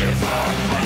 Lucifer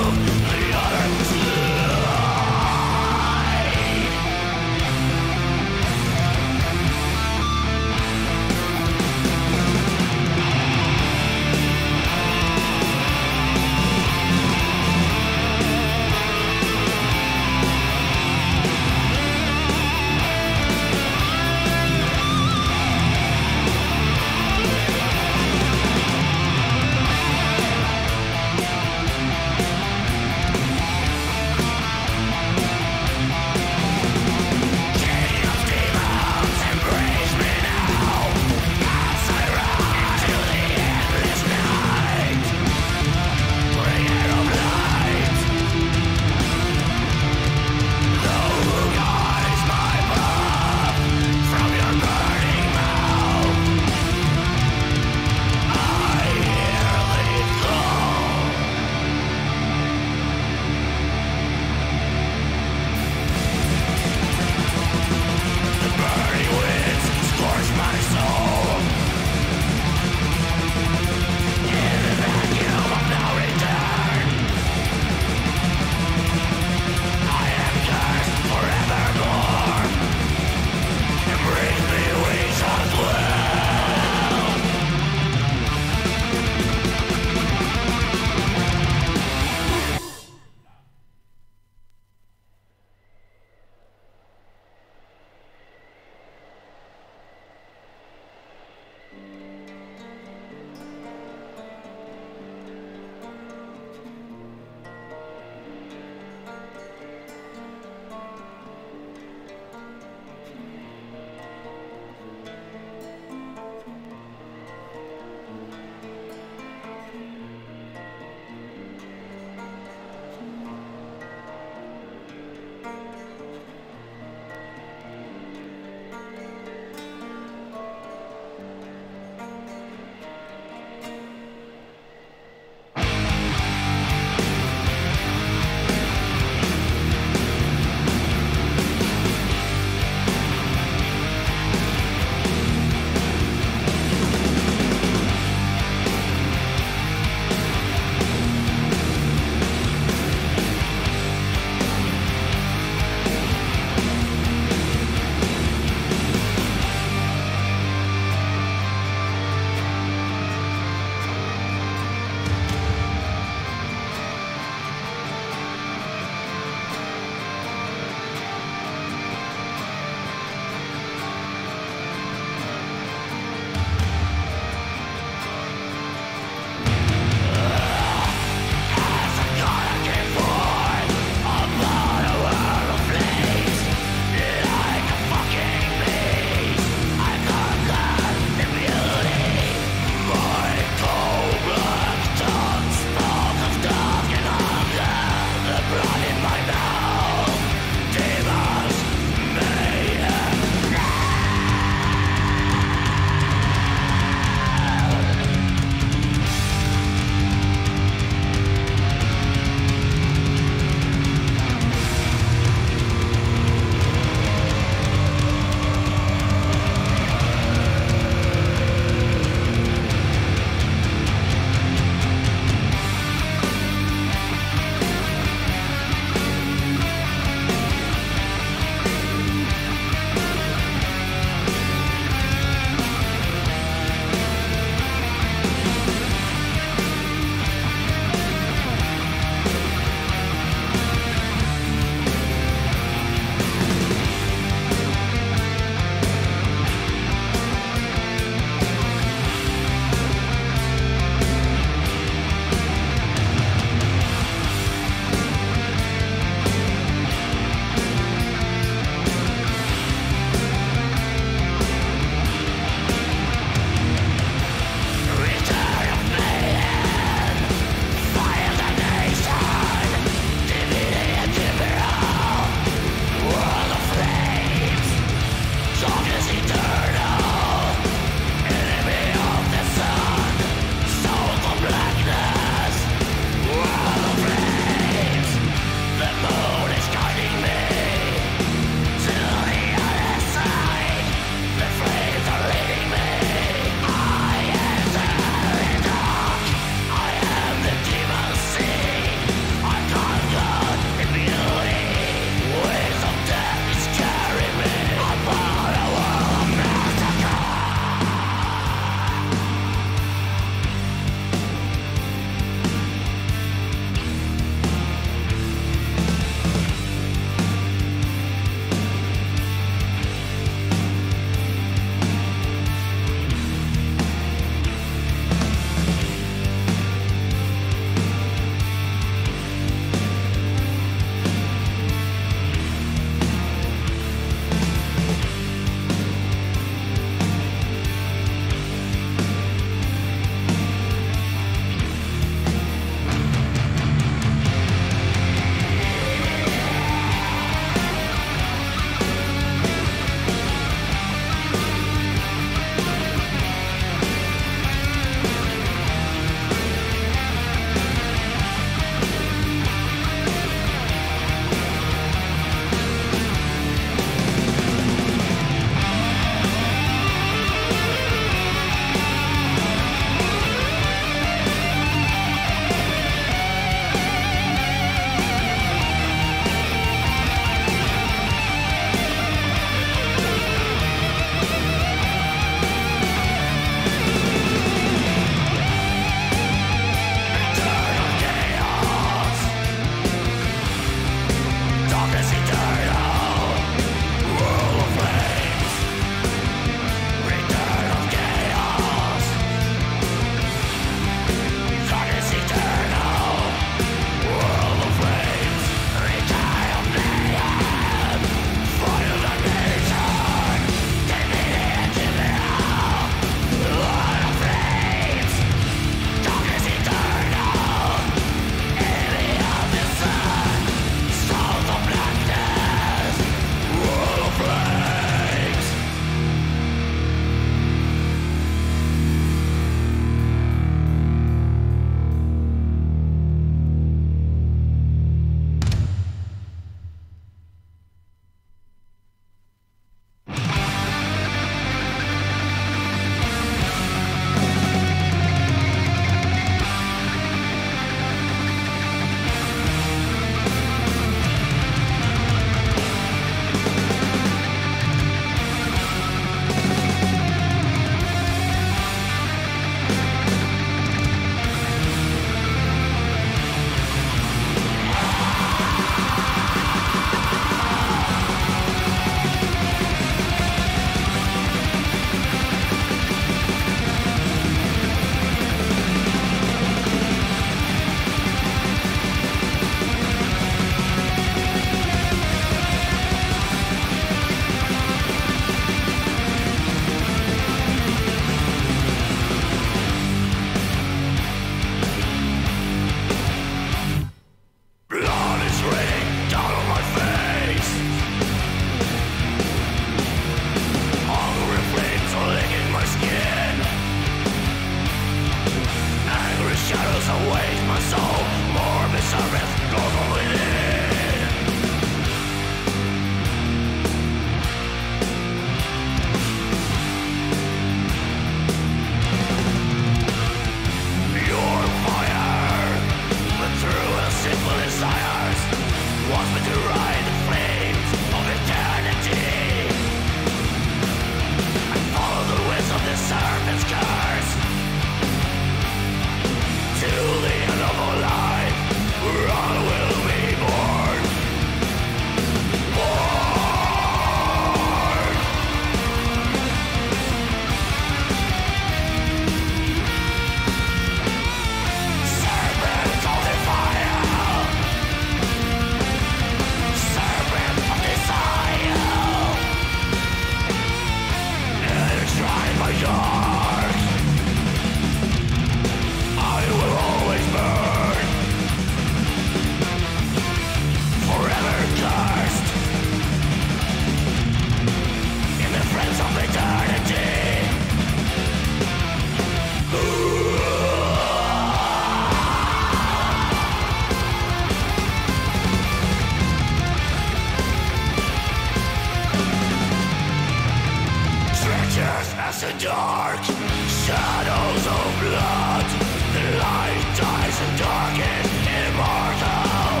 the dark shadows of blood. The light dies in darkness, immortal.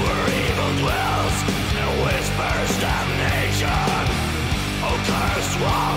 Where evil dwells and whispers damnation. Oh, cursed one.